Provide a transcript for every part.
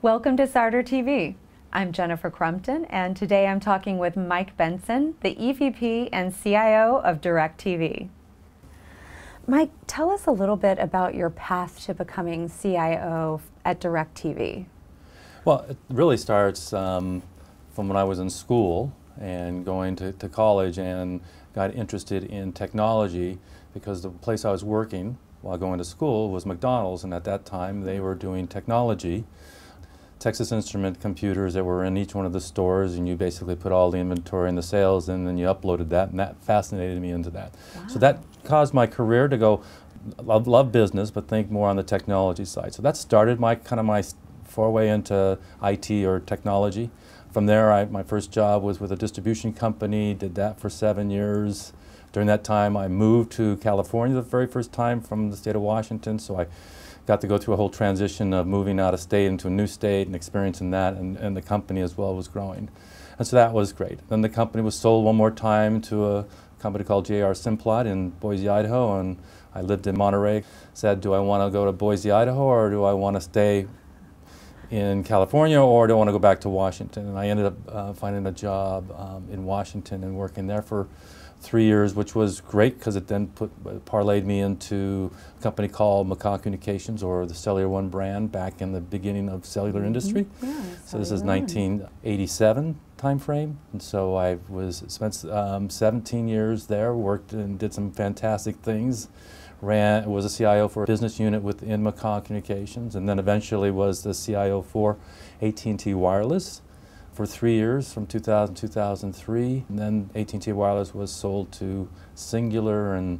Welcome to Sarder TV. I'm Jennifer Crumpton, and today I'm talking with Mike Benson, the EVP and CIO of DirecTV. Mike, tell us a little bit about your path to becoming CIO at DirecTV. Well, it really starts um, from when I was in school and going to, to college and got interested in technology because the place I was working while going to school was McDonald's, and at that time they were doing technology. Texas Instrument computers that were in each one of the stores, and you basically put all the inventory and the sales and then you uploaded that, and that fascinated me into that. Wow. So that caused my career to go, love, love business, but think more on the technology side. So that started my kind of my foray into IT or technology. From there, I, my first job was with a distribution company, did that for seven years. During that time, I moved to California the very first time from the state of Washington, so I got to go through a whole transition of moving out of state into a new state and experiencing that, and, and the company as well was growing. And so that was great. Then the company was sold one more time to a company called J.R. Simplot in Boise, Idaho, and I lived in Monterey. Said, do I want to go to Boise, Idaho, or do I want to stay in California, or do I want to go back to Washington? And I ended up uh, finding a job um, in Washington and working there for three years, which was great because it then put parlayed me into a company called McCaw Communications or the Cellular One brand back in the beginning of cellular mm-hmm. industry. Yeah, so this is 1987 time frame, and so I was spent um, 17 years there, worked and did some fantastic things. Ran was a CIO for a business unit within McCaw Communications, and then eventually was the CIO for AT&T Wireless for three years from 2000 2003 and then AT&T Wireless was sold to Cingular and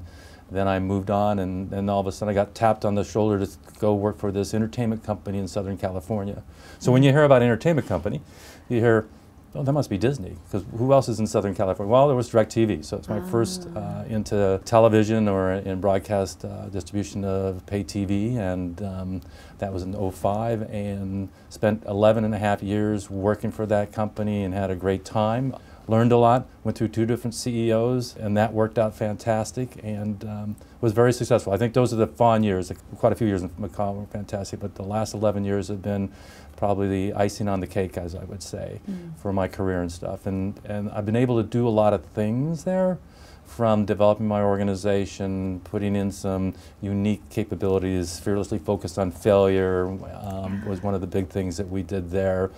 then I moved on and then all of a sudden I got tapped on the shoulder to go work for this entertainment company in Southern California. So when you hear about entertainment company, you hear oh, that must be Disney, because who else is in Southern California? Well, there was DirecTV, so it's my first uh, ah. into television or in broadcast uh, distribution of pay TV, and um, that was in 05, and spent 11 and a half years working for that company and had a great time. Learned a lot, went through two different CEOs, and that worked out fantastic and um, was very successful. I think those are the fun years. Quite a few years in McCaw were fantastic, but the last 11 years have been probably the icing on the cake, as I would say, mm. for my career and stuff. And, and I've been able to do a lot of things there from developing my organization, putting in some unique capabilities, fearlessly focused on failure um, was one of the big things that we did there.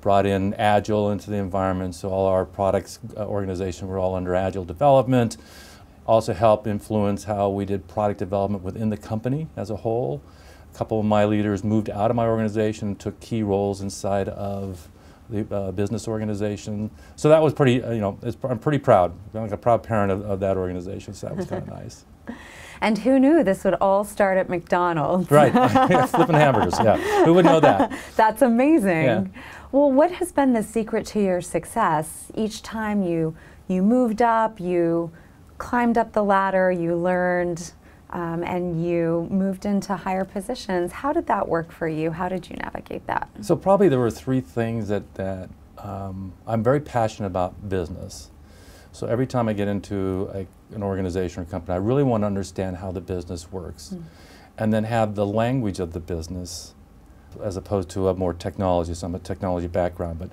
Brought in Agile into the environment, so all our products uh, organization were all under Agile development. Also helped influence how we did product development within the company as a whole. A couple of my leaders moved out of my organization took key roles inside of the uh, business organization. So that was pretty, uh, you know, I'm pretty proud. I'm like a proud parent of, of that organization, so that was kind of nice. And who knew this would all start at McDonald's? Right, flipping hamburgers, yeah. Who would know that? That's amazing. Yeah. Well, what has been the secret to your success? Each time you, you moved up, you climbed up the ladder, you learned um, and you moved into higher positions. How did that work for you? How did you navigate that? So probably there were three things that, that um, I'm very passionate about business. So every time I get into a, an organization or company, I really want to understand how the business works mm. and then have the language of the business as opposed to a more technology, so I'm a technology background, but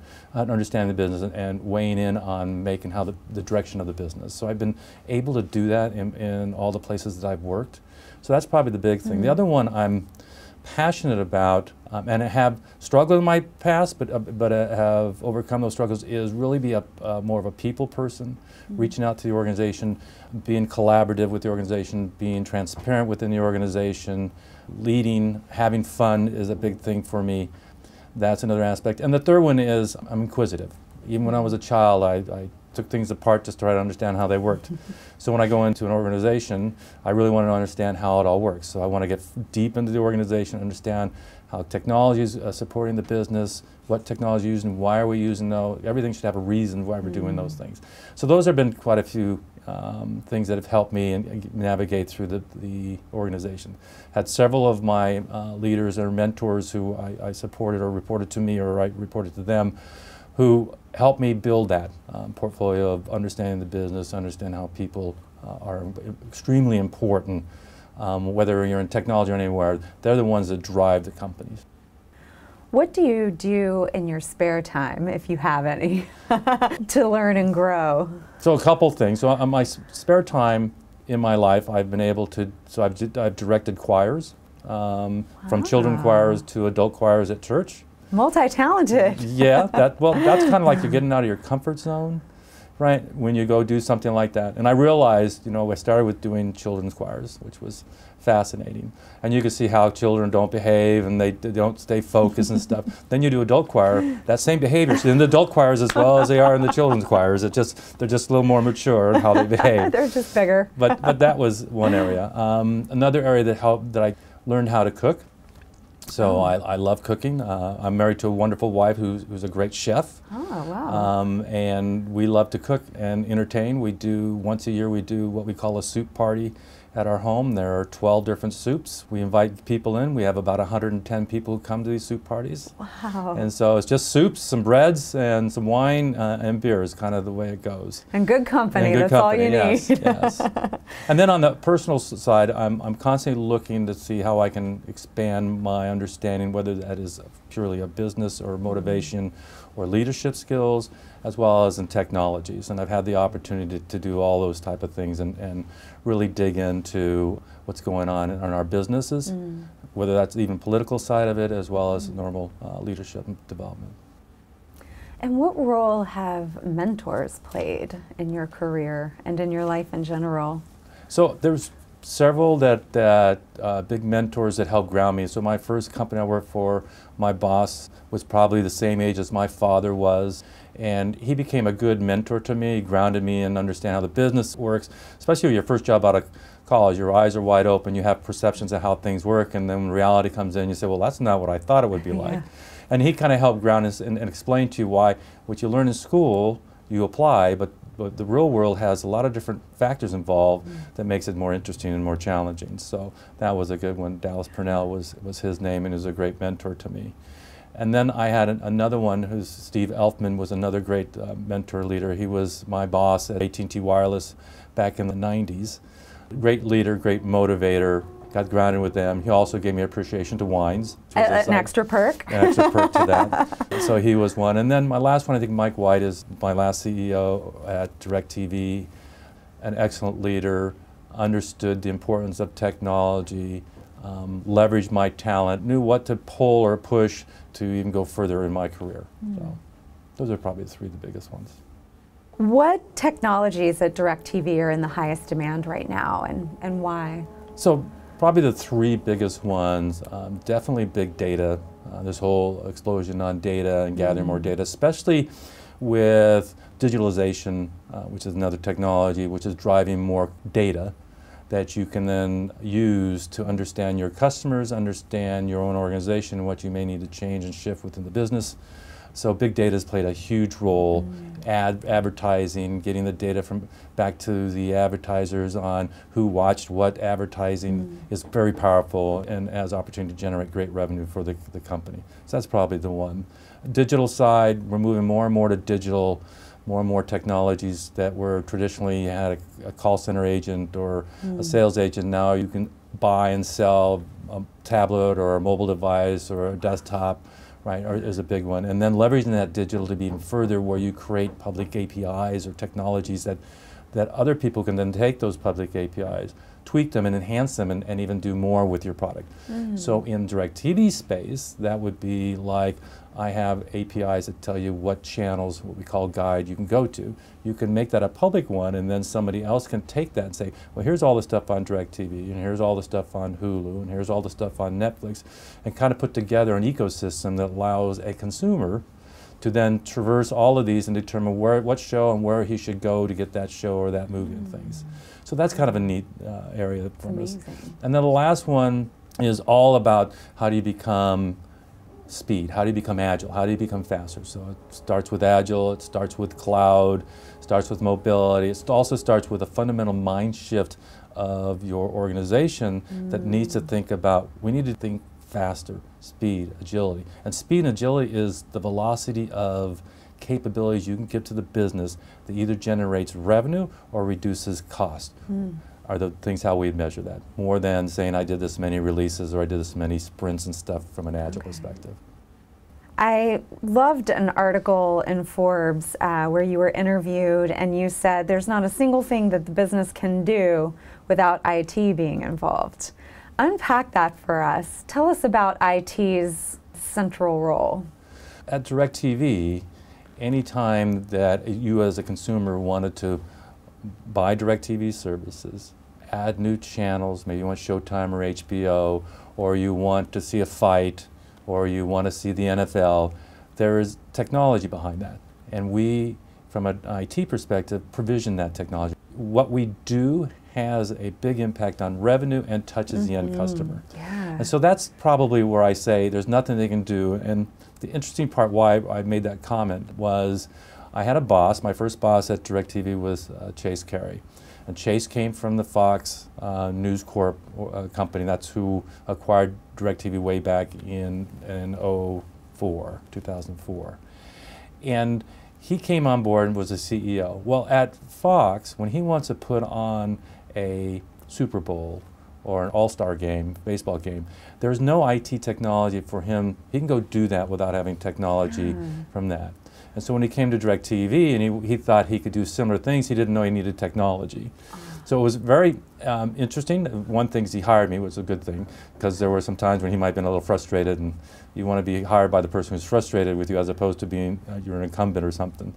understanding the business and, and, weighing in on making how the, the direction of the business. So I've been able to do that in, in all the places that I've worked. So that's probably the big thing. Mm -hmm. The mm-hmm. other one I'm passionate about um, and have struggled in my past, but, uh, but uh, have overcome those struggles is really be a, uh, more of a people person, mm -hmm. reaching out to the organization, being collaborative with the organization, being transparent within the organization, leading, having fun is a big thing for me. That's another aspect. And the third one is I'm inquisitive. Even when I was a child, I, I took things apart just to try to understand how they worked. so when I go into an organization, I really want to understand how it all works. So I want to get deep into the organization, understand how technology is uh, supporting the business, what technology is using, why are we using those. Everything should have a reason why we're doing those mm. things. So those have been quite a few um, things that have helped me and navigate through the, the organization. Had several of my uh, leaders or mentors who I, I, supported or reported to me or I reported to them who helped me build that um, portfolio of understanding the business, understand how people uh, are extremely important, um, whether you're in technology or anywhere, they're the ones that drive the companies. What do you do in your spare time, if you have any, to learn and grow? So a couple things. So on my spare time in my life, I've been able to. So I've I've directed choirs, um, from children choirs to adult choirs at church. Multi-talented. Yeah, that well, that's kind of like you're getting out of your comfort zone, right? When you go do something like that. And I realized, you know, I started with doing children's choirs, which was fascinating. And you can see how children don't behave and they, they don't stay focused and stuff. Then you do adult choir, that same behavior is in the adult choirs as well as they are in the children's choirs. It just they're just a little more mature in how they behave. They're just bigger. but but that was one area. Um, another area that helped that I learned how to cook. So I, I love cooking. Uh, I'm married to a wonderful wife who's, who's a great chef, Oh, wow. um, and we love to cook and entertain. We do once a year we do what we call a soup party at our home. There are 12 different soups. We invite people in. We have about 110 people who come to these soup parties. wow. And so it's just soups, some breads, and some wine uh, and beer is kind of the way it goes. And good company, And good that's all company, you yes, need. yes. And then on the personal side, I'm, I'm constantly looking to see how I can expand my understanding, whether that is purely a business or motivation or leadership skills, as well as in technologies. And I've had the opportunity to, to do all those type of things and, and really dig into what's going on in our businesses, Mm. whether that's even political side of it as well as normal uh, leadership and development. And what role have mentors played in your career and in your life in general? So there's several that, that uh, big mentors that helped ground me. So my first company I worked for, my boss was probably the same age as my father was, and he became a good mentor to me. He grounded me and understand how the business works, especially with your first job out of college. Your eyes are wide open. You have perceptions of how things work, and then when reality comes in, you say, "Well, that's not what I thought it would be like." Yeah. And he kind of helped ground us and, and explain to you why what you learn in school you apply, but but the real world has a lot of different factors involved that makes it more interesting and more challenging. So that was a good one. Dallas Purnell was was his name, and he was a great mentor to me. And then I had an, another one who's Steve Elfman was another great uh, mentor leader. He was my boss at AT&T Wireless back in the 90s. Great leader, great motivator. Got grounded with them. He also gave me appreciation to wines. a an extra perk? an extra perk to that. So he was one. And then my last one, I think Mike White is my last CEO at DirecTV, an excellent leader, understood the importance of technology, um, leveraged my talent, knew what to pull or push to even go further in my career. So those are probably the three of the biggest ones. What technologies at DirecTV are in the highest demand right now and, and why? So probably the three biggest ones, um, definitely big data. Uh, this whole explosion on data and gathering more data, especially with digitalization, uh, which is another technology which is driving more data that you can then use to understand your customers, understand your own organization, what you may need to change and shift within the business. So big data has played a huge role. Mm. Ad advertising, getting the data from back to the advertisers on who watched what advertising mm. is very powerful and has opportunity to generate great revenue for the, the company. So that's probably the one. Digital side, we're moving more and more to digital, more and more technologies that were traditionally had a, a call center agent or a mm. sales agent. Now you can buy and sell a tablet or a mobile device or a desktop right, or is a big one. And then leveraging that digital to be even further where you create public APIs or technologies that, that other people can then take those public APIs, tweak them and enhance them and, and even do more with your product. Mm. So in DirecTV space, that would be like I have APIs that tell you what channels, what we call guide, you can go to. You can make that a public one, and then somebody else can take that and say, well, here's all the stuff on DirecTV, and here's all the stuff on Hulu, and here's all the stuff on Netflix, and kind of put together an ecosystem that allows a consumer to then traverse all of these and determine where, what show and where he should go to get that show or that movie and things. So that's kind of a neat uh, area for us. And then the last one is all about how do you become speed? How do you become agile? How do you become faster? So it starts with agile, it starts with cloud, starts with mobility. It also starts with a fundamental mind shift of your organization that needs to think about we need to think faster, speed, agility. And speed and agility is the velocity of capabilities you can give to the business that either generates revenue or reduces cost. Hmm. Are the things how we measure that more than saying I did this many releases or I did this many sprints and stuff from an agile Okay. perspective. I loved an article in Forbes uh, where you were interviewed and you said there's not a single thing that the business can do without IT being involved. Unpack that for us. Tell us about IT's central role. At DirecTV, anytime that you as a consumer wanted to buy DirecTV services, add new channels, maybe you want Showtime or HBO, or you want to see a fight, or you want to see the NFL, there is technology behind that. And we, from an IT perspective, provision that technology. What we do has a big impact on revenue and touches mm -hmm. the end mm-hmm. customer. Yeah. And so that's probably where I say there's nothing they can do. And the interesting part why I made that comment was I had a boss, my first boss at DirecTV was uh, Chase Carey. And Chase came from the Fox uh, News Corp uh, company. That's who acquired DirecTV way back in, in 04, 2004. And he came on board and was a CEO. Well, at Fox, when he wants to put on a Super Bowl or an all-star game, baseball game, there's no IT technology for him. He can go do that without having technology mm. from that. And so when he came to DirecTV and he, he thought he could do similar things, he didn't know he needed technology. So it was very um, interesting. One thing is he hired me, was a good thing, because there were some times when he might have been a little frustrated, and you want to be hired by the person who's frustrated with you as opposed to being uh, you're an incumbent or something.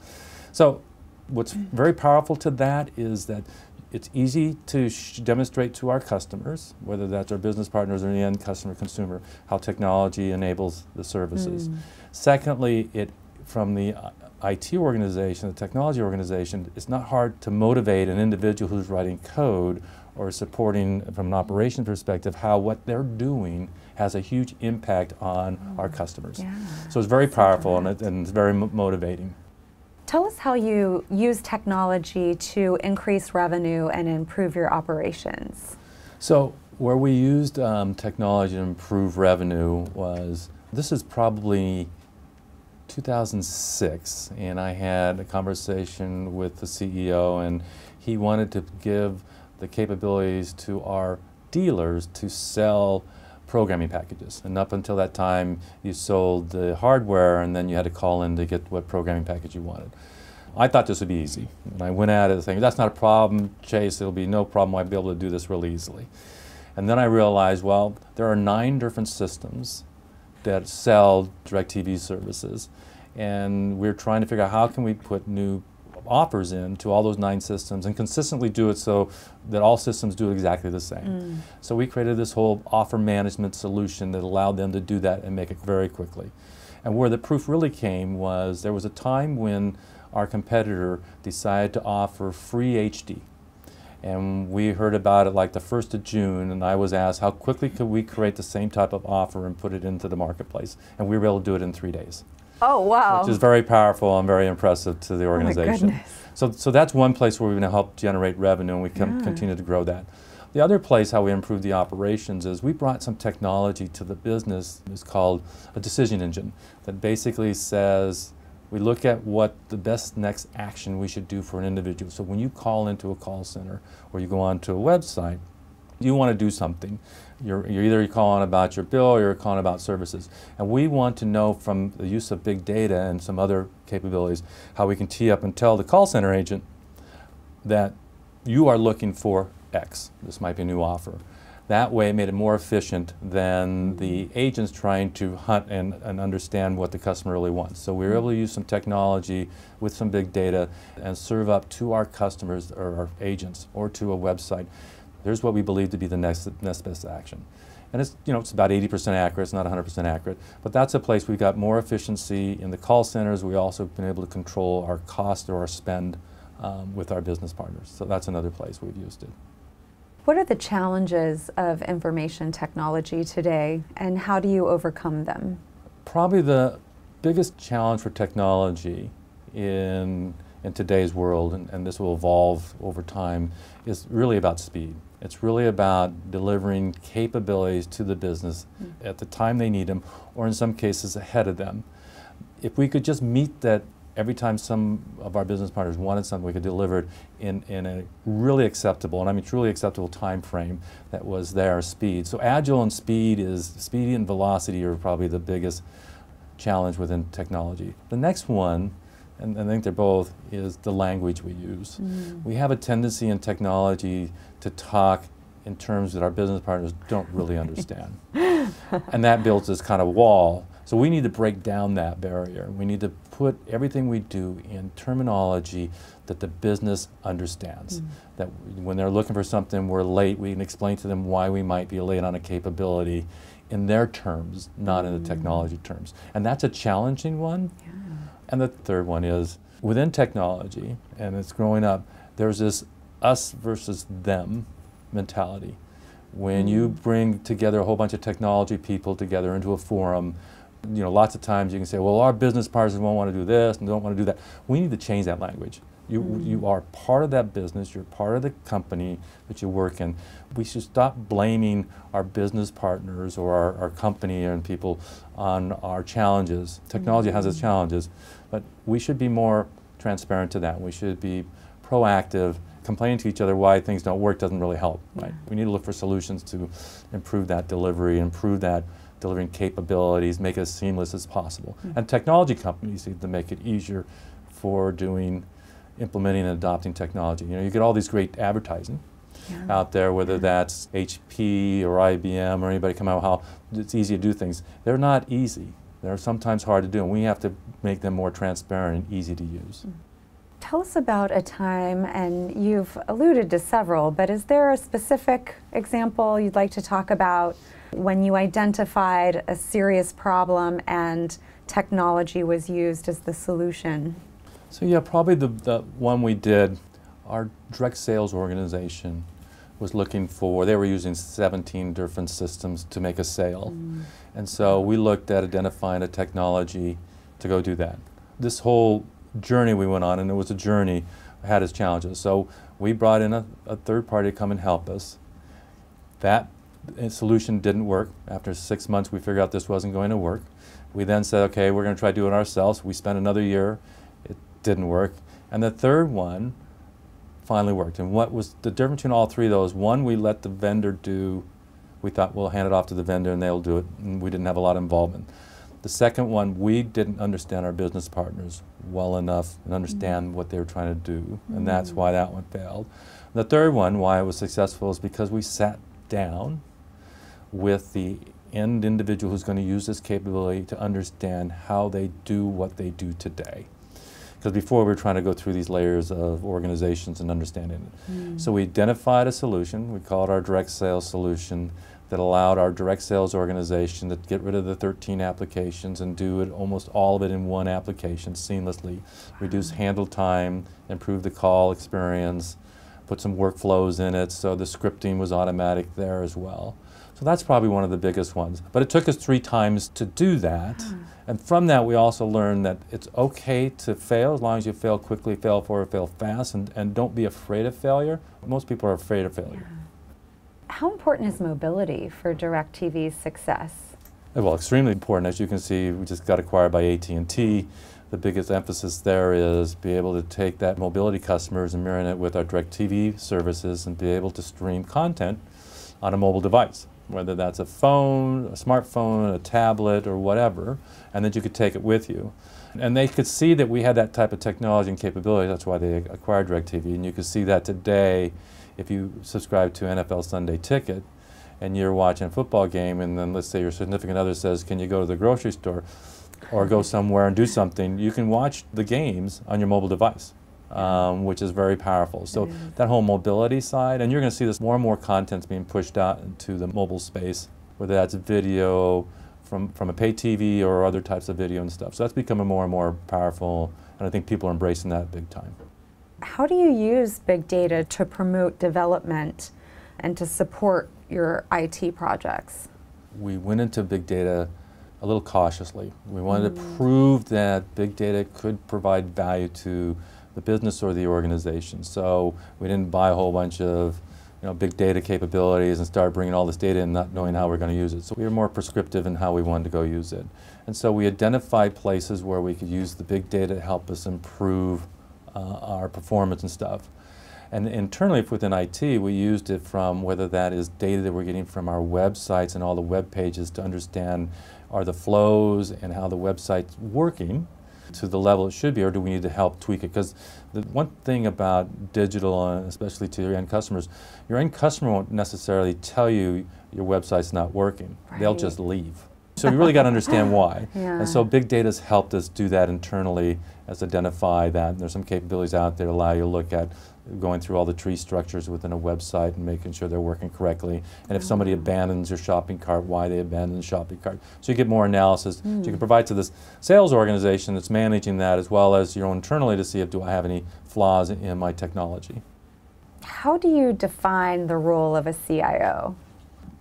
So what's very powerful to that is that it's easy to demonstrate to our customers, whether that's our business partners or the end customer consumer, how technology enables the services. Mm. Secondly, it from the uh, IT organization, the technology organization, it's not hard to motivate an individual who's writing code or supporting from an operation perspective how what they're doing has a huge impact on oh, our customers. Yeah, so it's very powerful and, it, and, it's very motivating. Tell us how you use technology to increase revenue and improve your operations. So where we used um, technology to improve revenue was, this is probably 2006, and I had a conversation with the CEO, and he wanted to give the capabilities to our dealers to sell programming packages. And up until that time, you sold the hardware, and then you had to call in to get what programming package you wanted. I thought this would be easy. And I went at it saying, that's not a problem, Chase, it'll be no problem, I'll be able to do this really easily. And then I realized, well, there are nine different systems that sell DirecTV services. And we're trying to figure out how can we put new offers in to all those nine systems and consistently do it so that all systems do exactly the same. Mm. So we created this whole offer management solution that allowed them to do that and make it very quickly. And where the proof really came was there was a time when our competitor decided to offer free HD and we heard about it like the 1st of June, and I was asked how quickly could we create the same type of offer and put it into the marketplace, and we were able to do it in three days. Oh, wow. Which is very powerful and very impressive to the oh, organization. Oh so, so that's one place where we're going to help generate revenue, and we can yeah. continue to grow that. The other place how we improve the operations is we brought some technology to the business. It's called a decision engine that basically says, we look at what the best next action we should do for an individual. So when you call into a call center or you go onto a website, you want to do something. You're, you're either calling about your bill or you're calling about services. And we want to know from the use of big data and some other capabilities how we can tee up and tell the call center agent that you are looking for X. This might be a new offer. That way made it more efficient than the agents trying to hunt and, and understand what the customer really wants. So we were able to use some technology with some big data and serve up to our customers or our agents or to a website. There's what we believe to be the next, next best action. And it's, you know, it's about 80% accurate, it's not 100% accurate, but that's a place we've got more efficiency in the call centers. We've also been able to control our cost or our spend um, with our business partners. So that's another place we've used it. What are the challenges of information technology today and how do you overcome them? Probably the biggest challenge for technology in, in today's world, and, and this will evolve over time, is really about speed. It's really about delivering capabilities to the business mm. at the time they need them, or in some cases ahead of them. If we could just meet that every time some of our business partners wanted something, we could deliver it in, in a really acceptable, and I mean truly acceptable time frame that was their speed. So agile and speed is, speed and velocity are probably the biggest challenge within technology. The next one, and I think they're both, is the language we use. Mm. We have a tendency in technology to talk in terms that our business partners don't really understand. and that builds this kind of wall. So we need to break down that barrier. We need to put everything we do in terminology that the business understands. Mm. That when they're looking for something, we're late, we can explain to them why we might be late on a capability in their terms, not mm. in the mm. technology terms. And that's a challenging one. Yeah. And the third one is within technology, and it's growing up, there's this us versus them mentality. When mm. you bring together a whole bunch of technology people together into a forum, you know, lots of times you can say, well, our business partners won't want to do this and don't want to do that. We need to change that language. You, mm. you are part of that business, you're part of the company that you work in. We should stop blaming our business partners or our, our company and people on our challenges. Technology mm. has its mm. challenges, but we should be more transparent to that. We should be proactive complaining to each other why things don't work doesn't really help. Right? Yeah. We need to look for solutions to improve that delivery, improve that delivering capabilities, make it as seamless as possible. Mm. And technology companies need to make it easier for doing, implementing and adopting technology. You know, you get all these great advertising yeah. out there, whether that's HP or IBM or anybody come out how it's easy to do things. They're not easy. They're sometimes hard to do, and we have to make them more transparent and easy to use. Mm. Tell us about a time, and you've alluded to several, but is there a specific example you'd like to talk about when you identified a serious problem and technology was used as the solution? So yeah, probably the, the one we did, our direct sales organization was looking for, they were using 17 different systems to make a sale. Mm. And so we looked at identifying a technology to go do that. This whole journey we went on, and it was a journey, had its challenges. So we brought in a, a third party to come and help us. That eh, solution didn't work. After six months, we figured out this wasn't going to work. We then said, okay, we're going to try to do it ourselves. We spent another year. It didn't work. And the third one finally worked. And what was the difference between all three of those? One, we let the vendor do, we thought we'll hand it off to the vendor and they'll do it. And we didn't have a lot of involvement. The second one, we didn't understand our business partners well enough and understand mm. what they were trying to do, and mm. that's why that one failed. The third one, why it was successful, is because we sat down with the end individual who's going to use this capability to understand how they do what they do today. Because before we were trying to go through these layers of organizations and understanding it. Mm. So we identified a solution, we called it our direct sales solution, that allowed our direct sales organization to get rid of the 13 applications and do it almost all of it in one application seamlessly, reduce handle time, improve the call experience, put some workflows in it so the scripting was automatic there as well. So that's probably one of the biggest ones. But it took us three times to do that. And from that, we also learned that it's okay to fail as long as you fail quickly, fail forward, fail fast, and, and don't be afraid of failure. Most people are afraid of failure. Yeah. How important is mobility for DirecTV's success? Well, extremely important. As you can see, we just got acquired by AT&T. The biggest emphasis there is be able to take that mobility customers and mirror it with our DirecTV services and be able to stream content on a mobile device, whether that's a phone, a smartphone, a tablet, or whatever, and that you could take it with you. And they could see that we had that type of technology and capability. That's why they acquired DirecTV. And you can see that today if you subscribe to NFL Sunday Ticket and you're watching a football game and then let's say your significant other says, can you go to the grocery store or go somewhere and do something, you can watch the games on your mobile device. Um, which is very powerful. So that whole mobility side, and you're going to see this more and more content being pushed out into the mobile space, whether that's video from, from a pay TV or other types of video and stuff. So that's becoming more and more powerful, and I think people are embracing that big time. How do you use big data to promote development and to support your IT projects? We went into big data a little cautiously. We wanted mm. to prove that big data could provide value to the business or the organization. So we didn't buy a whole bunch of you know, big data capabilities and start bringing all this data in not knowing how we're going to use it. So we were more prescriptive in how we wanted to go use it. And so we identified places where we could use the big data to help us improve our performance and stuff. And internally within IT, we used it from whether that is data that we're getting from our websites and all the web pages to understand are the flows and how the website's working to the level it should be, or do we need to help tweak it? Because the one thing about digital, uh, especially to your end customers, your end customer won't necessarily tell you your website's not working. Right. They'll just leave. So you really got to understand why. Yeah. And so big data's helped us do that internally, as identify that. And there's some capabilities out there that allow you to look at going through all the tree structures within a website and making sure they're working correctly. And if somebody mm-hmm. abandons your shopping cart, why they abandon the shopping cart. So you get more analysis. Mm. So you can hmm. provide to this sales organization that's managing that as well as your own internally to see if do I have any flaws in my technology. How do you define the role of a CIO?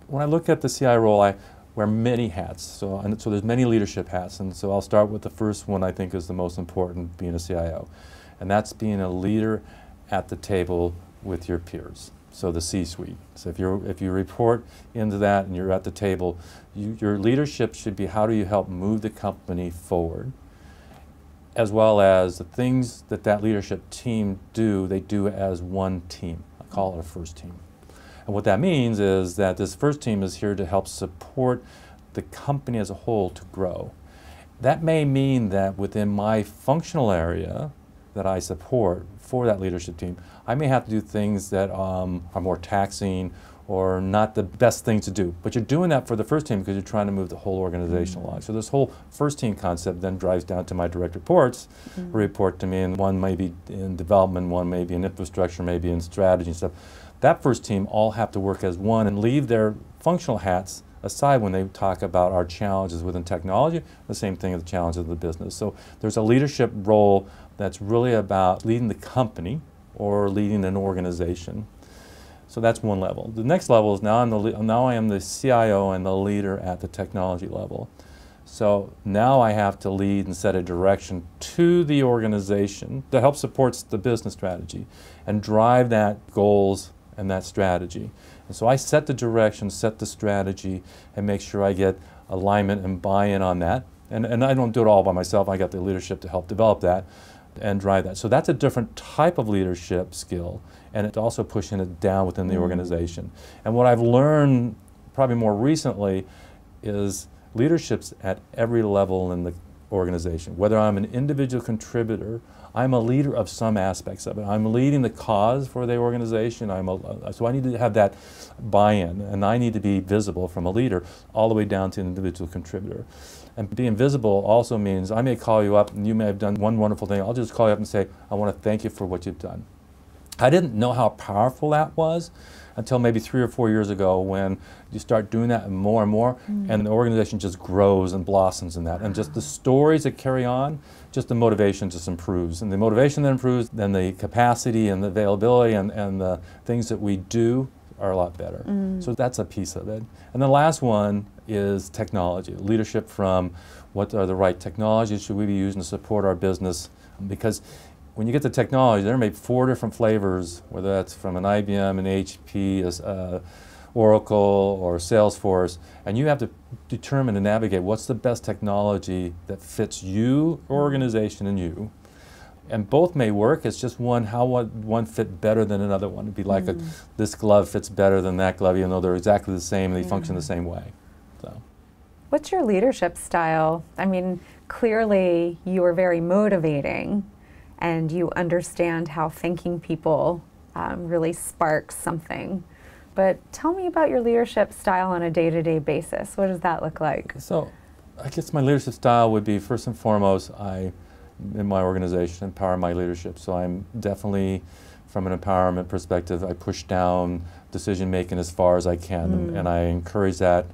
When I look at the CIO role, I wear many hats. So, and so there's many leadership hats. And so I'll start with the first one I think is the most important, being a CIO. And that's being a leader at the table with your peers. So the C-suite. So if you're if you report into that and you're at the table, you, your leadership should be how do you help move the company forward, as well as the things that that leadership team do. They do as one team. I call it a first team. And what that means is that this first team is here to help support the company as a whole to grow. That may mean that within my functional area that I support for that leadership team, I may have to do things that um, are more taxing or not the best thing to do. But you're doing that for the first team because you're trying to move the whole organization mm-hmm. along. So this whole first team concept then drives down to my direct reports mm-hmm. report to me, and one may be in development, one may be in infrastructure, maybe in strategy and stuff that first team all have to work as one and leave their functional hats aside when they talk about our challenges within technology, the same thing as the challenges of the business. So there's a leadership role that's really about leading the company or leading an organization. So that's one level. The next level is now, I'm the now I am the CIO and the leader at the technology level. So now I have to lead and set a direction to the organization that helps supports the business strategy and drive that goals and that strategy. And so I set the direction, set the strategy, and make sure I get alignment and buy-in on that. And, and I don't do it all by myself. I got the leadership to help develop that and drive that. So that's a different type of leadership skill, and it's also pushing it down within the mm. organization. And what I've learned probably more recently is leaderships at every level in the organization. Whether I'm an individual contributor I'm a leader of some aspects of it. I'm leading the cause for the organization. I'm a, so I need to have that buy-in, and I need to be visible from a leader all the way down to an individual contributor. And being visible also means I may call you up and you may have done one wonderful thing. I'll just call you up and say, I want to thank you for what you've done. I didn't know how powerful that was until maybe three or four years ago when you start doing that more and more, mm. and the organization just grows and blossoms in that. And just the stories that carry on, just the motivation just improves. And the motivation that improves, then the capacity and the availability and, and the things that we do are a lot better. Mm. So that's a piece of it. And the last one is technology, leadership from what are the right technologies should we be using to support our business because when you get the technology, there may be four different flavors, whether that's from an IBM, an HP, a, uh, Oracle, or Salesforce, and you have to determine and navigate what's the best technology that fits you, organization, and you. And both may work. It's just one how one fit better than another one. It'd be like mm. a, this glove fits better than that glove, even though they're exactly the same and they yeah. function the same way. So, what's your leadership style? I mean, clearly you are very motivating and you understand how thanking people um, really sparks something. But tell me about your leadership style on a day to day basis. What does that look like? So, I guess my leadership style would be first and foremost, I, in my organization, empower my leadership. So, I'm definitely, from an empowerment perspective, I push down decision making as far as I can, mm. and, and I encourage that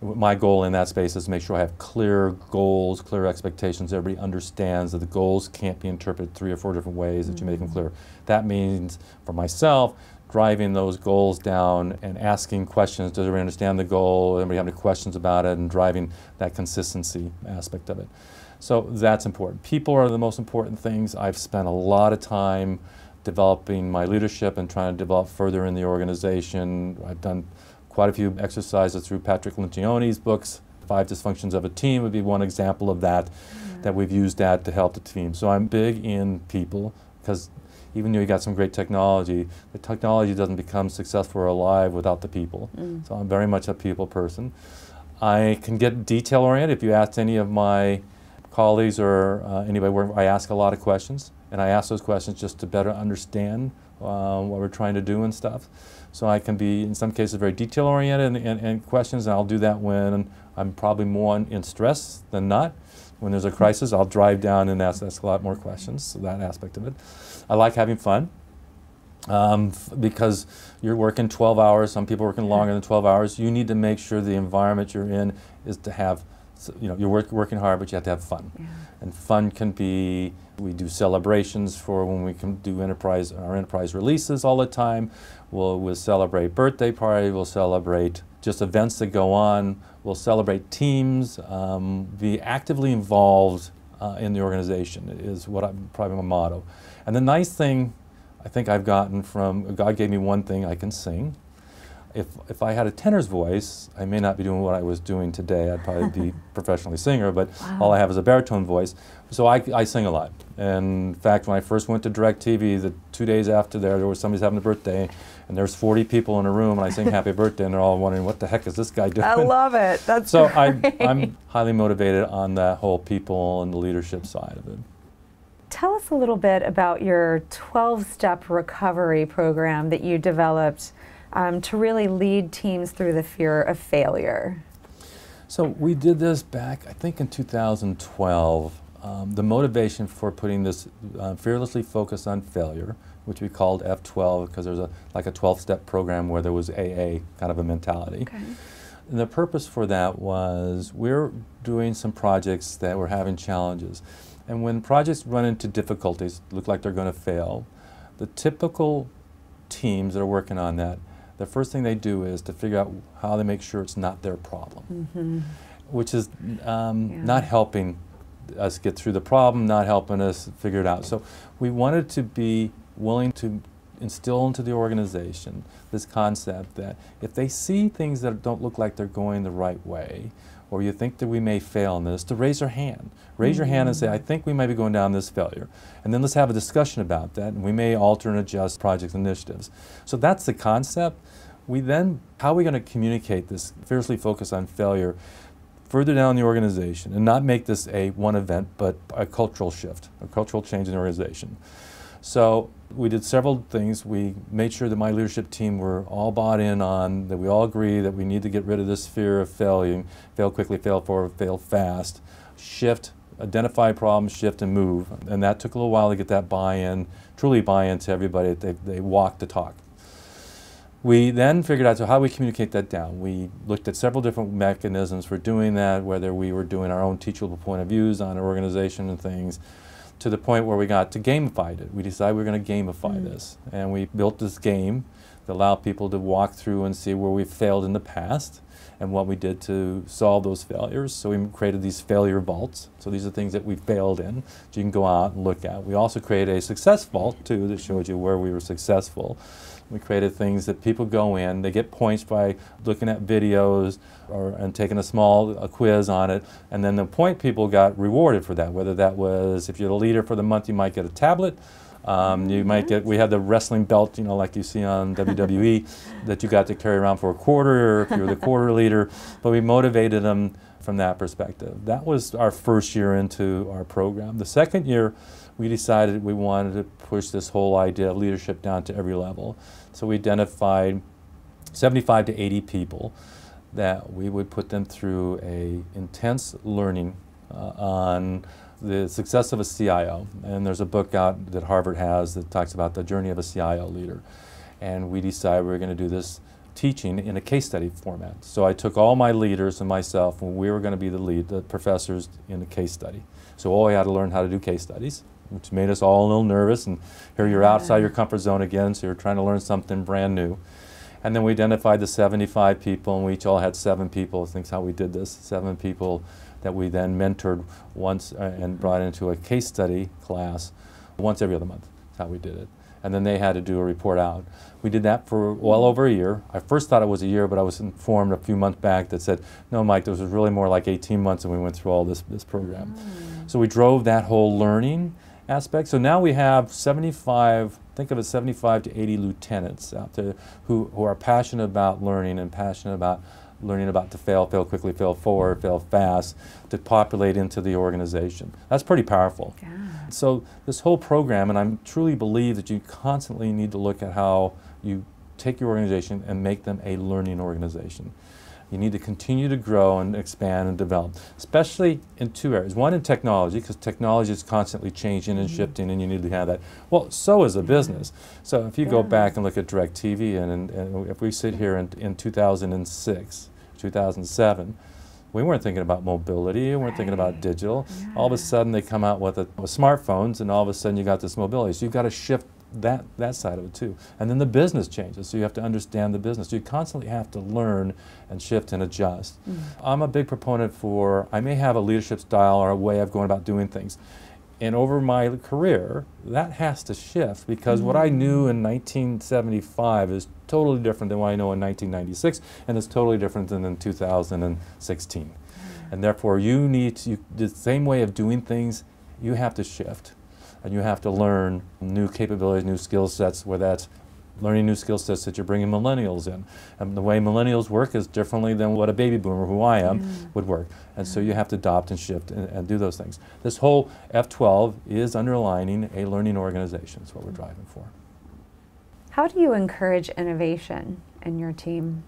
my goal in that space is to make sure I have clear goals, clear expectations. Everybody understands that the goals can't be interpreted three or four different ways, that mm -hmm. you make them clear. That means, for myself, driving those goals down and asking questions. Does everybody understand the goal? Does anybody have any questions about it? And driving that consistency aspect of it. So that's important. People are the most important things. I've spent a lot of time developing my leadership and trying to develop further in the organization. I've done quite a few exercises through Patrick Lencioni's books. Five Dysfunctions of a Team would be one example of that, yeah. that we've used that to help the team. So I'm big in people because even though you got some great technology, the technology doesn't become successful or alive without the people. Mm. So I'm very much a people person. I can get detail oriented. If you ask any of my colleagues or uh, anybody where I ask a lot of questions, and I ask those questions just to better understand uh, what we're trying to do and stuff. So I can be, in some cases, very detail oriented and, and, and questions, and I'll do that when I'm probably more in, in stress than not. When there's a crisis, I'll drive down and ask, ask a lot more questions, so that aspect of it. I like having fun. Um, because you're working 12 hours, some people working longer than 12 hours, you need to make sure the environment you're in is to have, you know, you're work, working hard, but you have to have fun. Yeah. And fun can be, we do celebrations for when we can do enterprise, our enterprise releases all the time. We'll, we'll celebrate birthday party, we'll celebrate just events that go on, we'll celebrate teams, um, be actively involved uh, in the organization is what I'm, probably my motto. And the nice thing I think I've gotten from, God gave me one thing, I can sing. If, if I had a tenor's voice, I may not be doing what I was doing today. I'd probably be professionally singer, but Wow. all I have is a baritone voice. So I, I sing a lot. And in fact, when I first went to DirecTV, the two days after there, there was somebody's having a birthday, and there's 40 people in a room, and I sing Happy Birthday, and they're all wondering, what the heck is this guy doing? I love it. That's so I. I'm highly motivated on that whole people and the leadership side of it. Tell us a little bit about your 12 step recovery program that you developed um, to really lead teams through the fear of failure. So we did this back, I think, in 2012. Um, the motivation for putting this uh, fearlessly focused on failure, which we called F12 because there's a like a 12-step program where there was AA kind of a mentality. Okay. And the purpose for that was we're doing some projects that were having challenges. And when projects run into difficulties, look like they're going to fail, the typical teams that are working on that, the first thing they do is to figure out how they make sure it's not their problem, hmm which is um, Yeah. not helping us get through the problem, not helping us figure it out. So we wanted to be willing to instill into the organization this concept that if they see things that don't look like they're going the right way, or you think that we may fail in this, to raise your hand. Raise your hand and say, I mm-hmm. think we might be going down this failure. And then let's have a discussion about that, and we may alter and adjust project initiatives. So that's the concept. We then, how are we going to communicate this fiercely focus on failure further down the organization and not make this a one event, but a cultural shift, a cultural change in the organization. So we did several things. We made sure that my leadership team were all bought in on that we all agree that we need to get rid of this fear of failing, fail quickly, fail forward, fail fast, shift, identify problems, shift and move. And that took a little while to get that buy-in, truly buy-in to everybody. They, they walk the talk. We then figured out so how do we communicate that down. We looked at several different mechanisms for doing that, whether we were doing our own teachable point of views on our organization and things, to the point where we got to gamified it. We decided we were going to gamify Mm. this, and we built this game that allowed people to walk through and see where we failed in the past and what we did to solve those failures. So we created these failure vaults. So these are things that we failed in, that you can go out and look at. We also created a success vault too that showed you where we were successful. We created things that people go in, they get points by looking at videos or and taking a small a quiz on it, and then the point people got rewarded for that. Whether that was if you're the leader for the month, you might get a tablet. Um, you might get. We had the wrestling belt, you know, like you see on WWE, that you got to carry around for a quarter, or if you were the quarter leader. But we motivated them from that perspective. That was our first year into our program. The second year, we decided we wanted to push this whole idea of leadership down to every level. So we identified 75 to 80 people that we would put them through a intense learning uh, on the success of a CIO. And there's a book out that Harvard has that talks about the journey of a CIO leader. And we decided we were going to do this teaching in a case study format. So I took all my leaders and myself, and we were going to be the lead, the professors in a case study. So all we had to learn how to do case studies, which made us all a little nervous. And here you're outside your comfort zone again, so you're trying to learn something brand new. And then we identified the 75 people, and we each all had seven people. I think how we did this. Seven people that we then mentored once uh, and brought into a case study class once every other month. That's how we did it. And then they had to do a report out. We did that for well over a year. I first thought it was a year, but I was informed a few months back that said, no, Mike, this was really more like 18 months, and we went through all this, this program. Mm. So we drove that whole learning aspect. So now we have 75, think of it 75 to 80 lieutenants out there who, who are passionate about learning and passionate about learning about to fail, fail quickly, fail forward, fail fast, to populate into the organization. That's pretty powerful. Yeah. So this whole program, and I truly believe that you constantly need to look at how you take your organization and make them a learning organization. You need to continue to grow and expand and develop, especially in two areas. One in technology, because technology is constantly changing and mm -hmm. shifting, and you need to have that. Well, so is a business. So if you yeah. go back and look at DirecTV, and, and, and if we sit here in, in 2006, 2007, we weren't thinking about mobility, we weren't right. thinking about digital. Yeah. All of a sudden, they come out with, a, with smartphones, and all of a sudden, you got this mobility. So you've got to shift that, that side of it too. And then the business changes, so you have to understand the business. You constantly have to learn and shift and adjust. Mm. I'm a big proponent for, I may have a leadership style or a way of going about doing things. And over my career, that has to shift because mm. what I knew in 1975 is totally different than what I know in 1996, and it's totally different than in 2016. Mm. And therefore, you need to, you, the same way of doing things, you have to shift and you have to learn new capabilities, new skill sets, where that's learning new skill sets that you're bringing millennials in. And the way millennials work is differently than what a baby boomer, who I am, mm. would work. And so you have to adopt and shift and, and, do those things. This whole F12 is underlining a learning organization. That's what we're driving for. How do you encourage innovation in your team?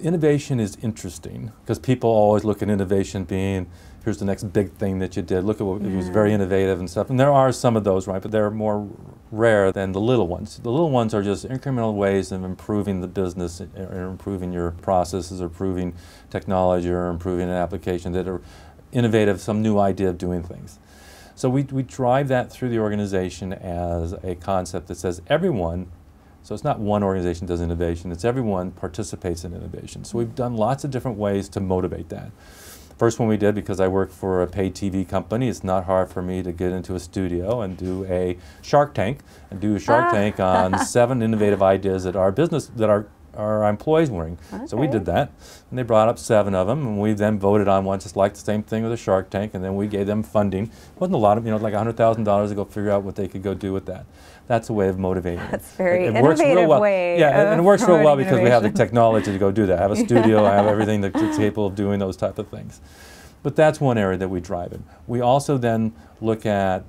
Innovation is interesting because people always look at innovation being here's the next big thing that you did. Look at what yeah. it was very mm-hmm. innovative and stuff. And there are some of those, right? But they're more rare than the little ones. The little ones are just incremental ways of improving the business eh, or improving your processes or improving technology or improving an application that are innovative, some new idea of doing things. So we, we drive that through the organization as a concept that says everyone so it's not one organization does innovation, it's everyone participates in innovation. So we've done lots of different ways to motivate that. First one we did because I work for a paid TV company. It's not hard for me to get into a studio and do a Shark Tank and do a Shark ah. Tank on seven innovative ideas that our business that our our employees wearing. Okay. So we did that, and they brought up seven of them, and we then voted on one just like the same thing with a Shark Tank, and then we gave them funding. It wasn't a lot of, you know, like $100,000 to go figure out what they could go do with that. That's a way of motivating. That's very it, it works real well. way. Yeah, and it works real well because innovation. we have the technology to go do that. I have a studio, I have everything that's capable of doing those type of things. But that's one area that we drive in. We also then look at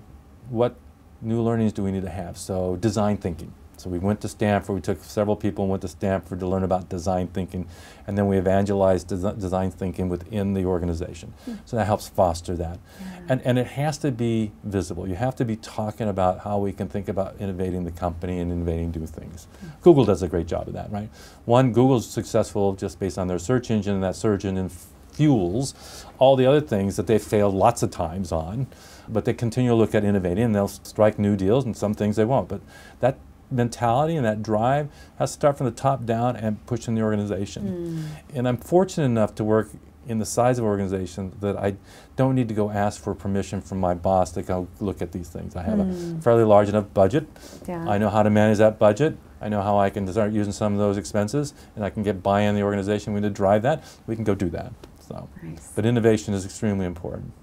what new learnings do we need to have. So design thinking. So we went to Stanford, we took several people and went to Stanford to learn about design thinking, and then we evangelized des design thinking within the organization. Mm. So that helps foster that. Yeah. And, and it has to be visible. You have to be talking about how we can think about innovating the company and innovating new things. Mm. Google does a great job of that, right? One, Google's successful just based on their search engine, and that search engine fuels all the other things that they've failed lots of times on, but they continue to look at innovating and they'll strike new deals and some things they won't. But that mentality and that drive has to start from the top down and push in the organization. Mm. And I'm fortunate enough to work in the size of organization that I don't need to go ask for permission from my boss to go look at these things. I have mm. a fairly large enough budget. Yeah. I know how to manage that budget. I know how I can start using some of those expenses and I can get buy-in in the organization. We need to drive that. We can go do that. So, nice. But innovation is extremely important.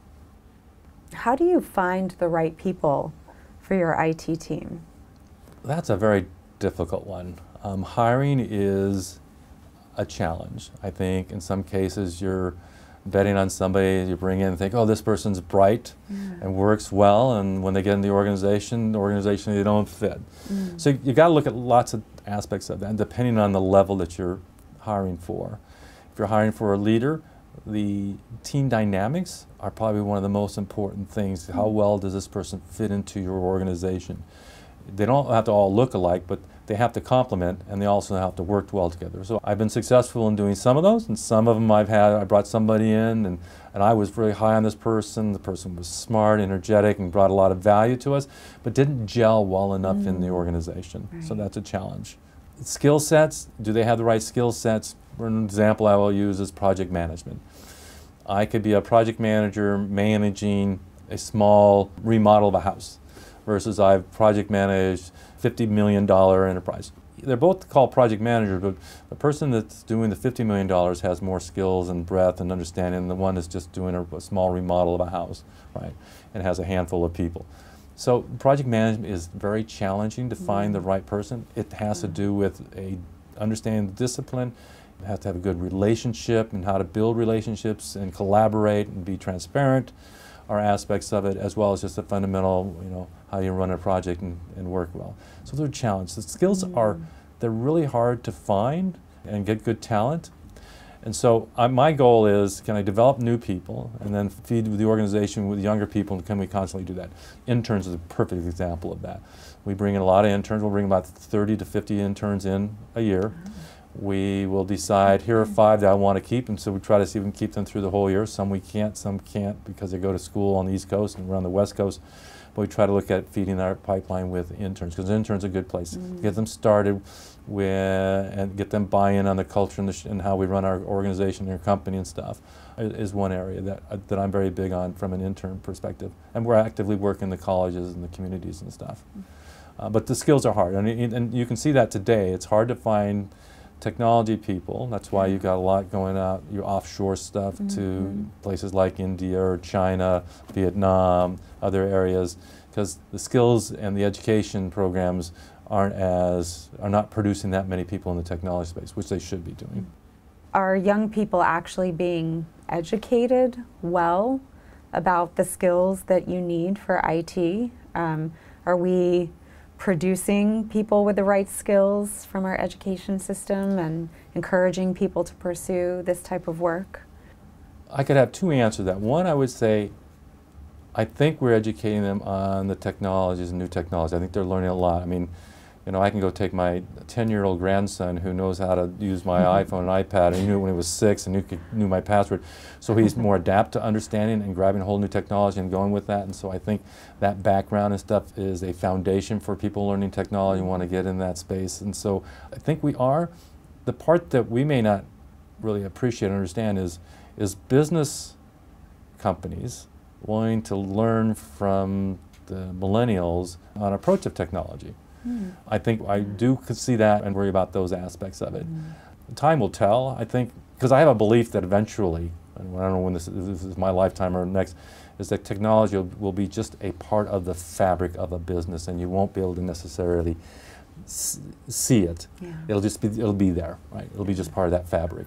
How do you find the right people for your IT team? That's a very difficult one. Um, hiring is a challenge. I think in some cases you're betting on somebody you bring in and think, oh, this person's bright yeah. and works well, and when they get in the organization, the organization they don't fit. Mm. So you got to look at lots of aspects of that, depending on the level that you're hiring for. If you're hiring for a leader, the team dynamics are probably one of the most important things. How mm. well does this person fit into your organization? They don't have to all look alike, but they have to complement and they also have to work well together. So I've been successful in doing some of those and some of them I've had, I brought somebody in and, and I was really high on this person. The person was smart, energetic and brought a lot of value to us, but didn't gel well enough mm. in the mm. organization. Right. So that's a challenge. Skill sets, do they have the right skill sets? An example I will use is project management. I could be a project manager managing a small remodel of a house versus I've project managed $50 million enterprise. They're both called project managers, but the person that's doing the $50 million has more skills and breadth and understanding than the one that's just doing a, a small remodel of a house, right, and has a handful of people. So project management is very challenging to find the Mm. right person. It has to do with a understanding the discipline. You have to have a good relationship and how to build relationships and collaborate and be transparent are aspects of it, as well as just the fundamental, you know, how you run a project and, and work well. So they're challenges. The skills are, Mm. they're really hard to find and get good talent. And so I, my goal is, can I develop new people and then feed the organization with younger people and can we constantly do that? Interns is a perfect example of that. We bring in a lot of interns. We'll bring about 30 to 50 interns in a year. We will decide, here are five that I want to keep, and so we try to see if we can keep them through the whole year. Some we can't, some can't because they go to school on the East Coast and we're on the West Coast. But we try to look at feeding our pipeline with interns because interns are a good place. Mm. Get them started with, and get them buy-in on the culture and, the and how we run our organization and our company and stuff is one area that, uh, that I'm very big on from an intern perspective. And we're actively working the colleges and the communities and stuff. Uh, but the skills are hard, and, and you can see that today. It's hard to find technology people. That's why you got a lot going out, your offshore stuff to Mhm. places like India or China, Vietnam, other areas, because the skills and the education programs aren't as are not producing that many people in the technology space, which they should be doing. Are young people actually being educated well about the skills that you need for IT? Um, are we producing people with the right skills from our education system and encouraging people to pursue this type of work? I could have two answers to that. One, I would say, I think we're educating them on the technologies and new technologies. I think they're learning a lot. I mean, you know, I can go take my 10-year-old grandson who knows how to use my mm-hmm. iPhone and iPad, and he knew it when he was six and knew, knew my password. So he's more adapt to understanding and grabbing a whole new technology and going with that. And so I think that background and stuff is a foundation for people learning technology and want to get in that space. And so I think we are. The part that we may not really appreciate and understand is is business companies willing to learn from the millennials on approach of technology. I think I do see that and worry about those aspects of it. Time will tell, I think, because I have a belief that eventually, and I don't know when this is, this is my lifetime or next, is that technology will, will be just a part of the fabric of a business and you won't be able to necessarily see it. Yeah. It'll just be, it'll be there, right? It'll be just part of that fabric.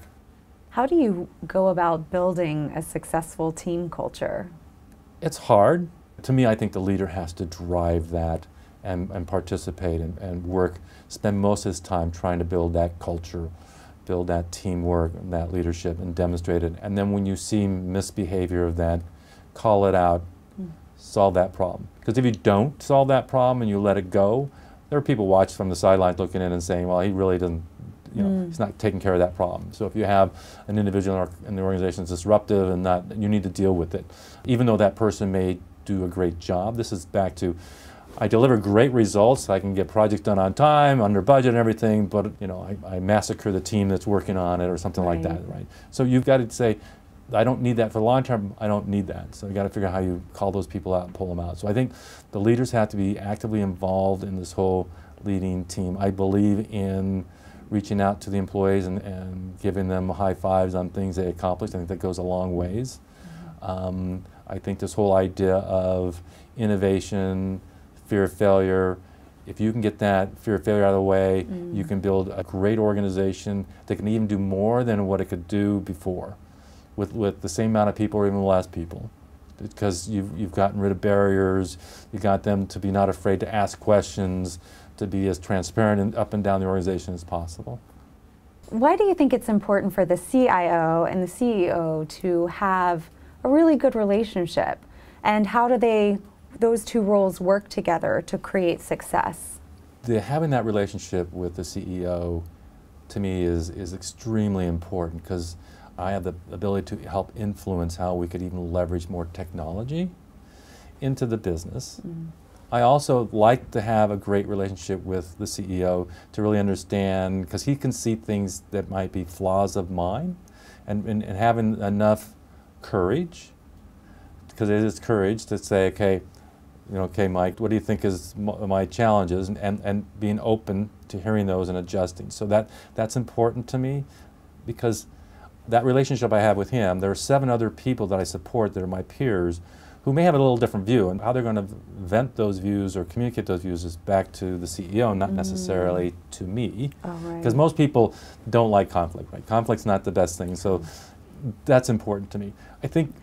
How do you go about building a successful team culture? It's hard. To me, I think the leader has to drive that and, and participate and, and work, spend most of his time trying to build that culture, build that teamwork, and that leadership, and demonstrate it. And then when you see misbehavior of that, call it out, Mm. solve that problem. Because if you don't solve that problem and you let it go, there are people watching from the sidelines looking in and saying, well, he really doesn't, you know, Mm. he's not taking care of that problem. So if you have an individual in, in the organization that's disruptive and not, you need to deal with it. Even though that person may do a great job, this is back to, I deliver great results, I can get projects done on time, under budget and everything, but you know, I, I massacre the team that's working on it or something like that, Right. right? So you've got to say, I don't need that for the long term, I don't need that. So you got to figure out how you call those people out and pull them out. So I think the leaders have to be actively involved in this whole leading team. I believe in reaching out to the employees and, and giving them high fives on things they accomplished. I think that goes a long ways. Um, I think this whole idea of innovation, fear of failure, if you can get that fear of failure out of the way, you Mm. can build a great organization that can even do more than what it could do before with, with the same amount of people or even less people. Because you've, you've gotten rid of barriers, you got them to be not afraid to ask questions, to be as transparent and up and down the organization as possible. Why do you think it's important for the CIO and the CEO to have a really good relationship? And how do they, those two roles work together to create success? the, having that relationship with the CEO to me is, is extremely important because I have the ability to help influence how we could even leverage more technology into the business. Mm-hmm. I also like to have a great relationship with the CEO to really understand because he can see things that might be flaws of mine and, and, and having enough courage because it is courage to say, okay, you know, okay, Mike, what do you think is m- my challenges, and, and, and being open to hearing those and adjusting. So that that's important to me, because that relationship I have with him, there are seven other people that I support that are my peers, who may have a little different view, and how they're going to vent those views or communicate those views is back to the CEO, not Mm. necessarily to me. Oh, right. Because most people don't like conflict, right? Conflict's not the best thing, so that's important to me. I think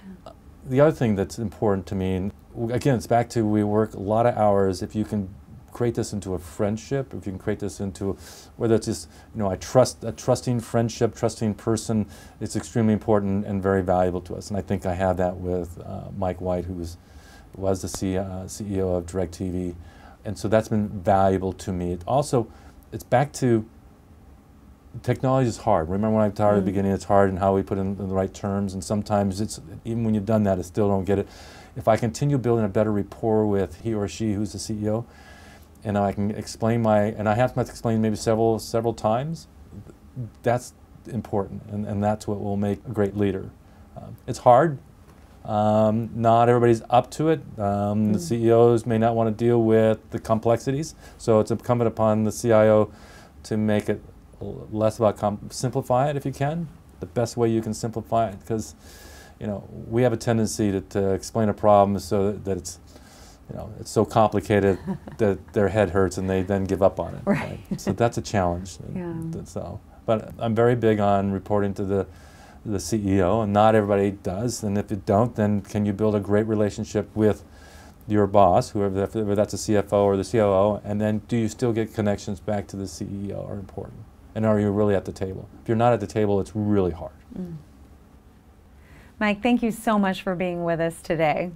the other thing that's important to me, again, it's back to we work a lot of hours. If you can create this into a friendship, if you can create this into whether it's just you know I trust a trusting friendship, trusting person, it's extremely important and very valuable to us. And I think I have that with uh, Mike White, who was was the uh, CEO of DirecTV, and so that's been valuable to me. It also, it's back to technology is hard. Remember when I talked at the Mm. beginning, it's hard and how we put in, in the right terms, and sometimes it's even when you've done that, I still don't get it. If I continue building a better rapport with he or she who's the CEO, and I can explain my, and I have to explain maybe several several times, that's important, and, and that's what will make a great leader. Um, it's hard. Um, not everybody's up to it. Um, The Mm. CEOs may not want to deal with the complexities, so it's incumbent upon the CIO to make it less about simplify it if you can. The best way you can simplify it, because you know we have a tendency to, to explain a problem so that, that it's you know it's so complicated that their head hurts and they then give up on it. Right. So that's a challenge. Yeah. So, but I'm very big on reporting to the the CEO, and not everybody does. And if you don't, then can you build a great relationship with your boss, whoever, that's a CFO or the COO, and then do you still get connections back to the CEO are important? And are you really at the table? If you're not at the table, it's really hard. Mm. Mike, thank you so much for being with us today.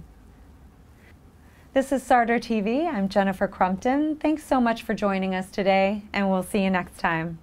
This is Sarder TV. I'm Jennifer Crumpton. Thanks so much for joining us today, and we'll see you next time.